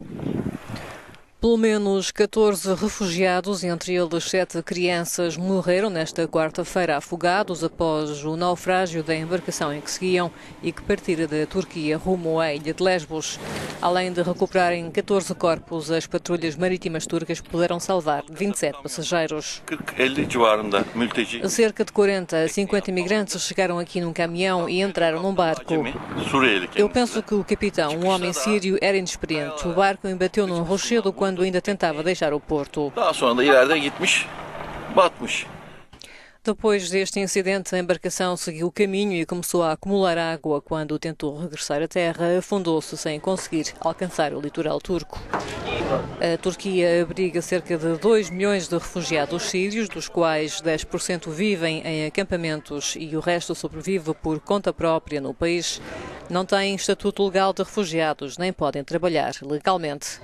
you Pelo menos 14 refugiados, entre eles sete crianças, morreram nesta quarta-feira afogados após o naufrágio da embarcação em que seguiam e que partira da Turquia rumo à ilha de Lesbos. Além de recuperarem 14 corpos, as patrulhas marítimas turcas puderam salvar 27 passageiros. 40-50 civarında mülteci Cerca de 40 a 50 imigrantes chegaram aqui num caminhão e entraram num barco. Eu penso que o capitão, um homem sírio, era inexperiente. O barco embateu num rochedo quando ainda tentava deixar o porto. Depois deste incidente, a embarcação seguiu o caminho e começou a acumular água. Quando tentou regressar à terra, afundou-se sem conseguir alcançar o litoral turco. A Turquia abriga cerca de 2 milhões de refugiados sírios, dos quais 10% vivem em acampamentos e o resto sobrevive por conta própria no país. Não têm estatuto legal de refugiados, nem podem trabalhar legalmente.